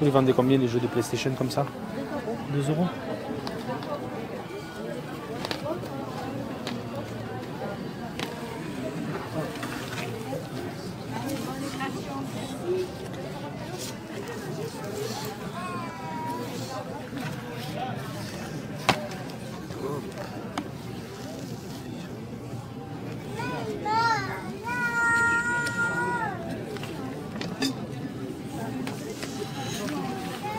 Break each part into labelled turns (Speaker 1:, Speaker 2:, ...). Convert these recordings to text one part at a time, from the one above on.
Speaker 1: Vous les vendez combien les jeux de PlayStation comme ça? 2 euros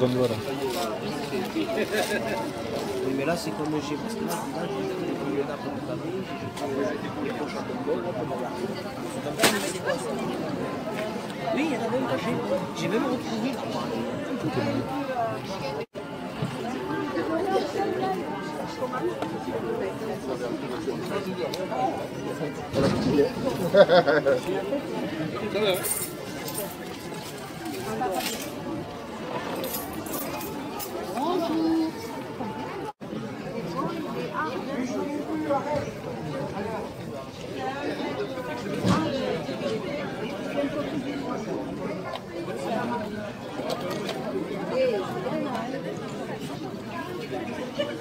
Speaker 2: Oui, mais là, c'est comme j'ai. Parce que là, j'ai le famille, j'ai les poches à poissons. Oui, il y en a même caché. J'ai même retrouvé là.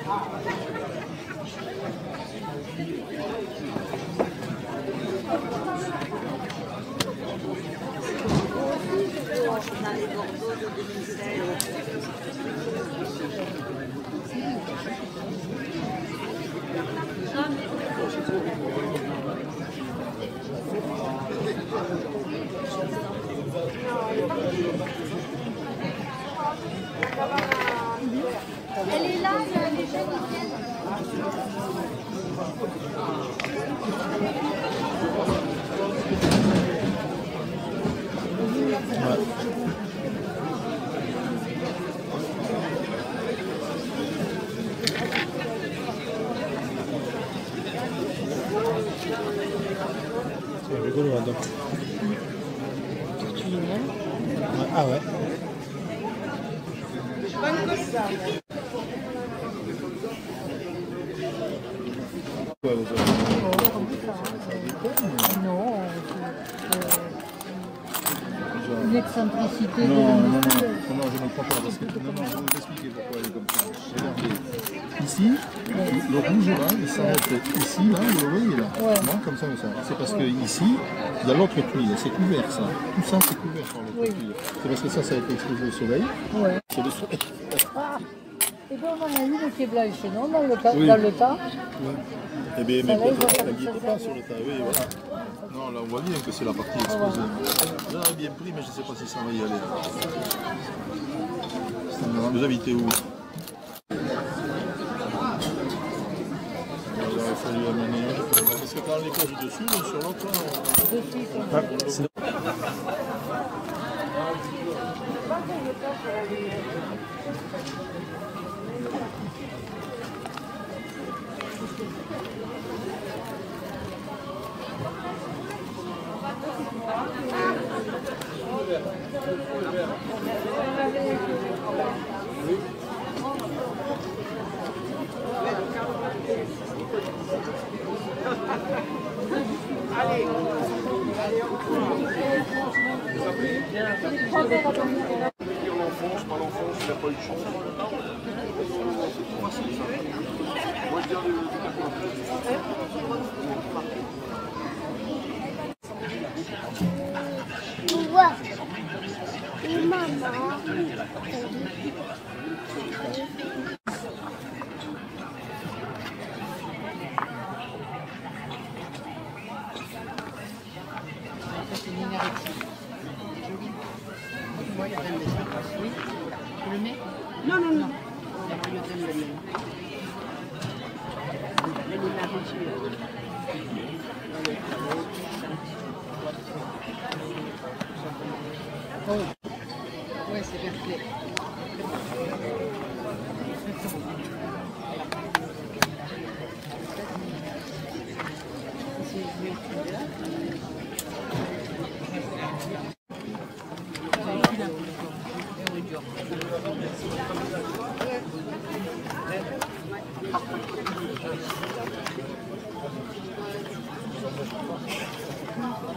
Speaker 3: ああ。
Speaker 1: C'est
Speaker 4: une excentricité
Speaker 5: Non,
Speaker 4: de...
Speaker 5: non, non, non, non, je ne crois pas, parce que non, non, je vais vous expliquer pourquoi elle est comme ça. Regardez, ici, le rouge là, il s'arrête ici, là, vous le voyez là,
Speaker 4: Ouais.
Speaker 5: Non, comme ça, comme ça. C'est parce que ici, il y a l'autre tuile, c'est couvert ça. Tout ça, c'est couvert par l'autre tuile. C'est parce que ça, ça a été exposé au soleil.
Speaker 4: Ouais.
Speaker 5: C'est le soleil.
Speaker 4: Ah, et bien on a une qui est blanche, non, dans le tas.
Speaker 5: Oui.
Speaker 4: Dans le tas.
Speaker 5: Eh bien, mais peut-être elle guide pas sur le tas, oui, voilà. Non, là, on voit bien que c'est la partie exposée. J'en ai bien pris, mais je ne sais pas si ça va y aller. Vous habitez où? Il aurait fallu amener un. Parce que quand les coches dessus, là, sur l'autre,
Speaker 1: c'est-.
Speaker 3: Maman.
Speaker 2: Moi, il. Tu le mets? Non, non, non. Il Thank you.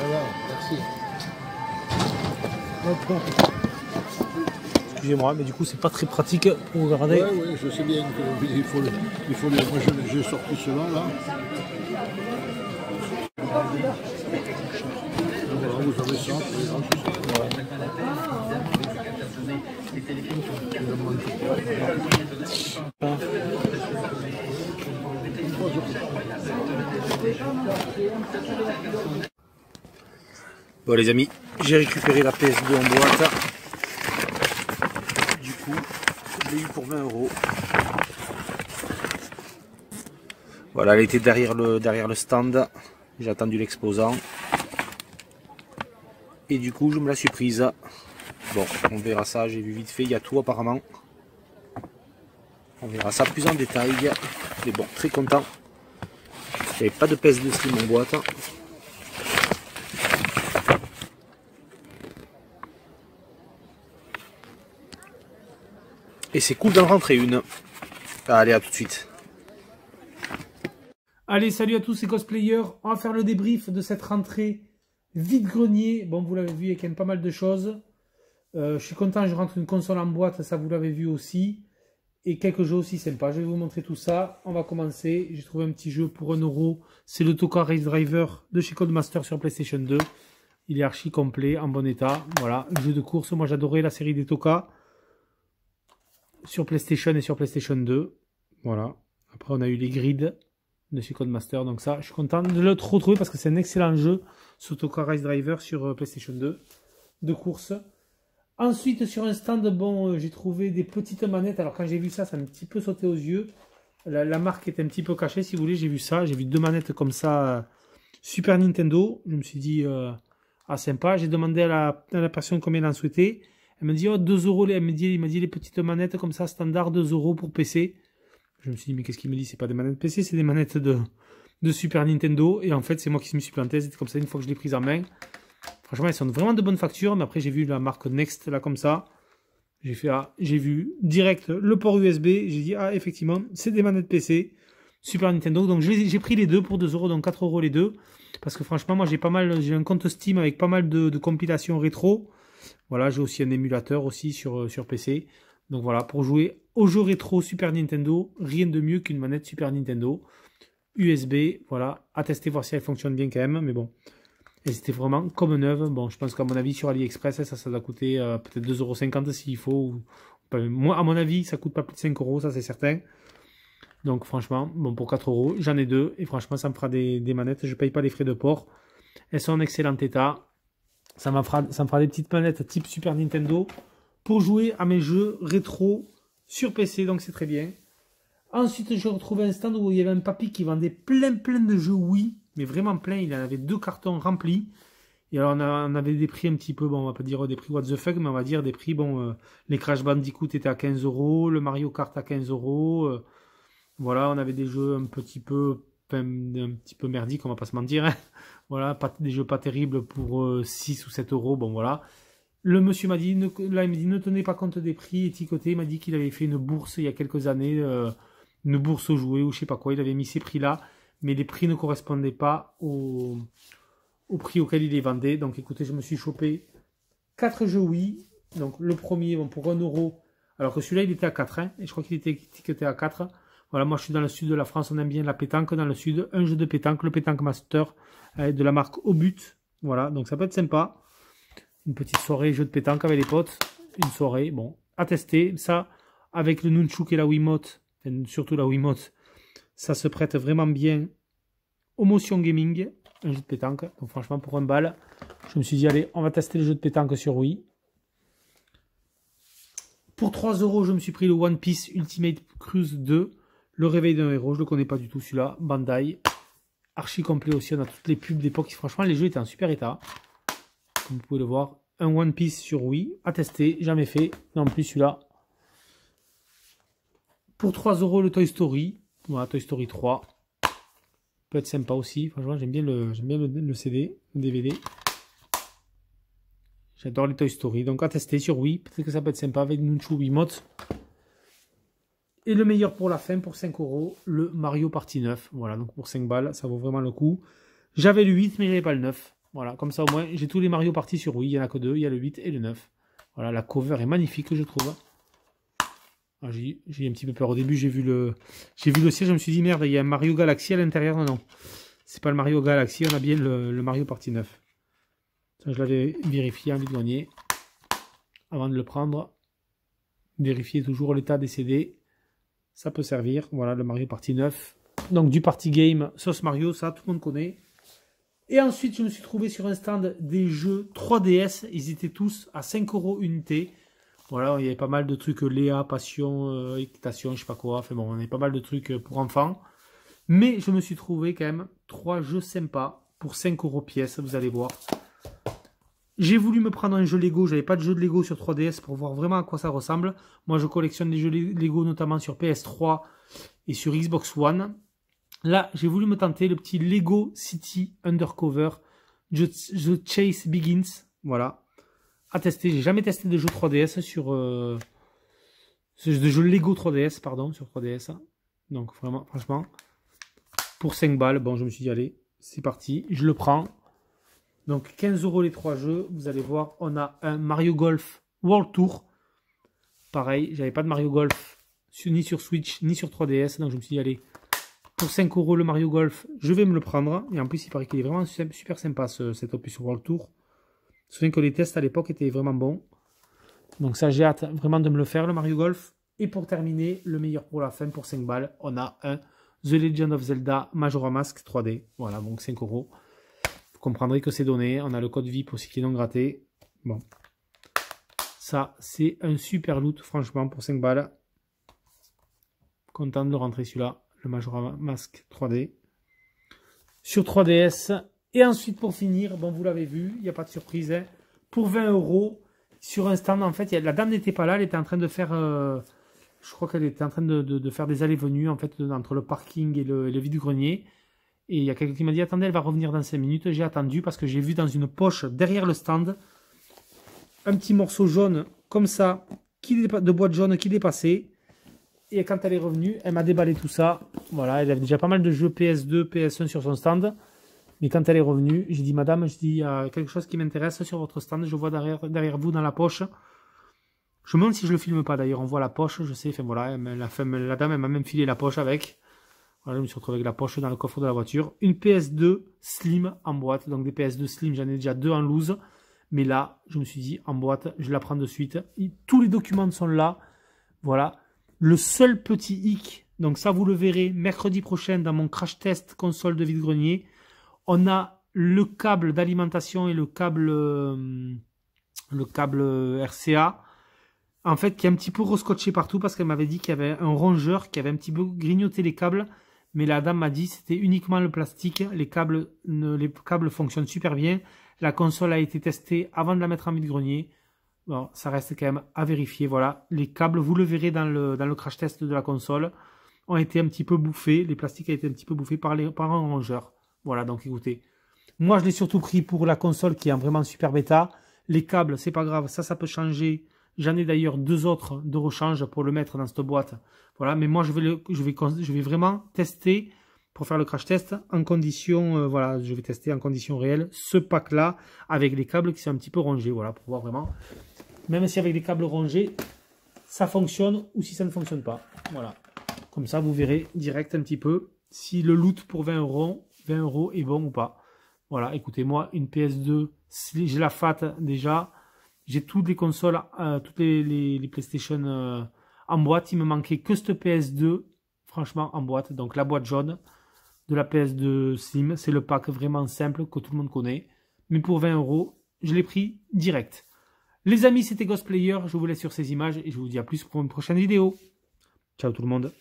Speaker 5: Voilà, merci.
Speaker 6: Excusez-moi, mais du coup, c'est pas très pratique pour regarder.
Speaker 5: Oui, oui, je sais bien qu'il faut le. Il faut le moi, je- j'ai sorti cela là. Voilà, vous avez ça, par exemple.
Speaker 6: Bon les amis, j'ai récupéré la PS2 en boîte. Du coup, je l'ai eu pour 20 euros. Voilà, elle était derrière le, derrière le stand. J'ai attendu l'exposant. Et du coup, je me la suis prise. Bon, on verra ça, j'ai vu vite fait, il y a tout apparemment. On verra ça plus en détail. Mais bon, très content. Il pas de PS2 Slim en boîte. Et c'est cool d'en rentrer une. Allez, à tout de suite.
Speaker 1: Allez, salut à tous ces cosplayers. On va faire le débrief de cette rentrée vide-grenier. Bon, vous l'avez vu, il y a pas mal de choses. Euh, je suis content, je rentre une console en boîte, ça vous l'avez vu aussi. Et quelques jeux aussi sympas. Je vais vous montrer tout ça. On va commencer. J'ai trouvé un petit jeu pour 1€. C'est le Toka Race Driver de chez Codemaster sur PlayStation 2. Il est archi complet, en bon état. Voilà, jeu de course. Moi, j'adorais la série des Toka sur PlayStation et sur PlayStation 2. Voilà. Après, on a eu les grids de chez Codemaster. Donc ça, je suis content de le retrouver parce que c'est un excellent jeu, ce Toka Race Driver sur euh, PlayStation 2 de course. Ensuite, sur un stand, bon, euh, j'ai trouvé des petites manettes. Alors, quand j'ai vu ça, ça m'a un petit peu sauté aux yeux. La, marque est un petit peu cachée, si vous voulez. J'ai vu ça. J'ai vu deux manettes comme ça, euh, Super Nintendo. Je me suis dit, ah, sympa. J'ai demandé à la, à la, personne combien elle en souhaitait. Elle m'a dit, oh, 2 euros. Elle m'a dit, il m'a dit les petites manettes comme ça, standard, 2 euros pour PC. Je me suis dit, mais qu'est-ce qu'il me dit? C'est pas des manettes PC, c'est des manettes de, de Super Nintendo. Et en fait, c'est moi qui me suis planté. C'était comme ça une fois que je l'ai prise en main. Franchement, elles sont vraiment de bonne facture. Mais après, j'ai vu la marque Next là comme ça. J'ai ah, vu direct le port USB. J'ai dit, ah, effectivement, c'est des manettes PC. Super Nintendo. Donc, j'ai pris les deux pour 2 euros, donc 4 euros les deux. Parce que franchement, moi, j'ai pas mal, j'ai un compte Steam avec pas mal de, compilations rétro. Voilà, j'ai aussi un émulateur aussi sur, euh, sur PC. Donc voilà, pour jouer au jeu rétro Super Nintendo, rien de mieux qu'une manette Super Nintendo. USB, voilà, à tester, voir si elle fonctionne bien quand même, mais bon. Et c'était vraiment comme neuve. Bon, je pense qu'à mon avis, sur AliExpress, ça, ça doit coûter euh, peut-être 2,50€ s'il faut. moi, à mon avis, ça coûte pas plus de 5 euros, ça c'est certain. Donc franchement, bon, pour 4 euros, j'en ai deux. Et franchement, ça me fera des, manettes. Je paye pas les frais de port. Elles sont en excellent état. Ça, fera, ça me fera des petites manettes type Super Nintendo pour jouer à mes jeux rétro sur PC, donc c'est très bien. Ensuite, je retrouvé un stand où il y avait un papy qui vendait plein plein de jeux Wii, mais vraiment plein, il en avait deux cartons remplis. Et alors on, avait des prix un petit peu, bon on va pas dire des prix what the fuck, mais on va dire des prix, bon, euh, les Crash Bandicoot étaient à 15 euros, le Mario Kart à 15 euros. Euh, voilà, on avait des jeux un petit peu, un, petit peu merdiques, on va pas se mentir. Hein. voilà, pas, des jeux pas terribles pour 6 euh, ou 7 euros, bon voilà. Le monsieur m'a dit, là, il m'a dit, ne tenez pas compte des prix. Et Ticoté m'a dit qu'il avait fait une bourse il y a quelques années, euh, une bourse aux jouets ou je sais pas quoi. Il avait mis ces prix-là, mais les prix ne correspondaient pas au, prix auquel il les vendait. Donc écoutez, je me suis chopé 4 jeux oui. Donc le premier, bon, pour 1 euro. Alors que celui-là, il était à 4, hein, et je crois qu'il était étiqueté à 4. Voilà, moi je suis dans le sud de la France, on aime bien la pétanque. Dans le sud, un jeu de pétanque, le pétanque master euh, de la marque Obut. Voilà, donc ça peut être sympa une petite soirée jeu de pétanque avec les potes, une soirée, bon, à tester. Ça, avec le Nunchuk et la Wiimote, surtout la Wiimote, ça se prête vraiment bien au motion gaming, un jeu de pétanque. Donc franchement, pour un bal, je me suis dit, allez, on va tester le jeu de pétanque sur Wii. Pour 3 euros, je me suis pris le One Piece Ultimate Cruise 2, le réveil d'un héros, je le connais pas du tout celui-là, Bandai. Archi complet aussi, on a toutes les pubs d'époque. Franchement, les jeux étaient en super état comme vous pouvez le voir. Un One Piece sur Wii, à tester, jamais fait. Non plus celui-là. Pour 3 euros le Toy Story. Voilà, Toy Story 3. Peut être sympa aussi. Franchement, j'aime bien, le, CD, le DVD. J'adore les Toy Story. Donc à tester sur Wii. Peut-être que ça peut être sympa avec Nunchu Wiimote. Et le meilleur pour la fin, pour 5 euros, le Mario Party 9. Voilà, donc pour 5 balles, ça vaut vraiment le coup. J'avais le 8, mais j'avais pas le 9. Voilà, comme ça au moins, j'ai tous les Mario Party sur Wii. Il n'y en a que deux, il y a le 8 et le 9. Voilà, la cover est magnifique, je trouve. Ah, j'ai un petit peu peur au début, j'ai vu le j'ai vu le siège, je me suis dit merde, il y a un Mario Galaxy à l'intérieur. Non, non, c'est pas le Mario Galaxy, on a bien le, Mario Party 9. je l'avais vérifié en vide avant de le prendre. Vérifier toujours l'état des CD. Ça peut servir. Voilà, le Mario Party 9. Donc du party game, sauce Mario, ça tout le monde connaît. Et ensuite, je me suis trouvé sur un stand des jeux 3DS. Ils étaient tous à 5 euros unité. Voilà, il y avait pas mal de trucs Léa, Passion, euh, Équitation, je sais pas quoi. Enfin bon, on avait pas mal de trucs euh, pour enfants. Mais je me suis trouvé quand même trois jeux sympas pour 5 euros pièce, vous allez voir. J'ai voulu me prendre un jeu Lego, j'avais pas de jeu de Lego sur 3DS pour voir vraiment à quoi ça ressemble. Moi je collectionne des jeux Lego notamment sur PS3 et sur Xbox One. Là, j'ai voulu me tenter le petit Lego City Undercover The Chase Begins. Voilà. À tester. J'ai jamais testé de jeu 3DS sur... Euh, de jeu Lego 3DS, pardon, sur 3DS. Donc, vraiment, franchement, pour 5 balles, bon, je me suis dit, allez, c'est parti, je le prends. Donc, 15 euros les trois jeux. Vous allez voir, on a un Mario Golf World Tour. Pareil, j'avais pas de Mario Golf ni sur Switch, ni sur 3DS. Donc, je me suis dit, allez, pour 5 euros le Mario Golf, je vais me le prendre. Et en plus, il paraît qu'il est vraiment super sympa ce, cet opus World Tour. Me souviens que les tests à l'époque étaient vraiment bons. Donc ça, j'ai hâte vraiment de me le faire, le Mario Golf. Et pour terminer, le meilleur pour la fin, pour 5 balles, on a un The Legend of Zelda Majora Mask 3D. Voilà, donc 5 euros. Vous comprendrez que c'est donné. On a le code VIP aussi qui est non gratté. Bon. Ça, c'est un super loot, franchement, pour 5 balles. Content de rentrer celui-là, le Majora Mask 3D. Sur 3DS. Et ensuite, pour finir, bon, vous l'avez vu, il n'y a pas de surprise. Hein. pour 20 euros, sur un stand, en fait, la dame n'était pas là, elle était en train de faire... Euh, je crois qu'elle était en train de, faire des allées-venues en fait entre le parking et le, vide-grenier. Et il y a quelqu'un qui m'a dit attendez, elle va revenir dans 5 minutes. J'ai attendu parce que j'ai vu dans une poche derrière le stand un petit morceau jaune comme ça, qui, de boîte jaune qui dépassait. Et quand elle est revenue, elle m'a déballé tout ça. Voilà, elle avait déjà pas mal de jeux PS2, PS1 sur son stand. Mais quand elle est revenue, j'ai dit madame, je dis quelque chose qui m'intéresse sur votre stand. Je vois derrière, vous dans la poche je me demande si je le filme pas d'ailleurs. On voit la poche, je sais. Enfin voilà, la dame elle m'a même filé la poche avec. Voilà, je me suis retrouvé avec la poche dans le coffre de la voiture. Une PS2 Slim en boîte. Donc des PS2 Slim, j'en ai déjà deux en loose. Mais là, je me suis dit en boîte, je la prends de suite. tous les documents sont là. Voilà. Le seul petit hic, donc ça vous le verrez mercredi prochain dans mon crash test console de vide-grenier. On a le câble d'alimentation et le câble, euh, RCA en fait, qui est un petit peu rescotché partout parce qu'elle m'avait dit qu'il y avait un rongeur qui avait un petit peu grignoté les câbles. Mais la dame m'a dit c'était uniquement le plastique. Les câbles, les câbles fonctionnent super bien. La console a été testée avant de la mettre en vide-grenier. Bon, ça reste quand même à vérifier. Voilà, les câbles, vous le verrez dans le, crash test de la console, ont été un petit peu bouffés. Les plastiques ont été un petit peu bouffés par, par un rongeur. Voilà, donc écoutez. Moi, je l'ai surtout pris pour la console qui est en vraiment super bêta. Les câbles, c'est pas grave, ça, ça peut changer J'en ai d'ailleurs deux autres de rechange pour le mettre dans cette boîte. Voilà, mais moi je vais, vraiment tester pour faire le crash test en condition, euh, voilà, je vais tester en conditions réelles ce pack là avec les câbles qui sont un petit peu rongés, voilà, pour voir vraiment, même si avec les câbles rongés, ça fonctionne ou si ça ne fonctionne pas. Voilà, comme ça vous verrez direct un petit peu si le loot pour 20 euros, 20 euros est bon ou pas. Voilà, écoutez, moi une PS2, j'ai la FAT déjà, j'ai toutes les consoles, euh, toutes les, PlayStation euh, en boîte. Il me manquait que cette PS2, franchement, en boîte. Donc la boîte jaune de la PS2 Slim. C'est le pack vraiment simple que tout le monde connaît. Mais pour 20 euros, je l'ai pris direct. Les amis, c'était Ghostplayer. Je vous laisse sur ces images et je vous dis à plus pour une prochaine vidéo. Ciao tout le monde.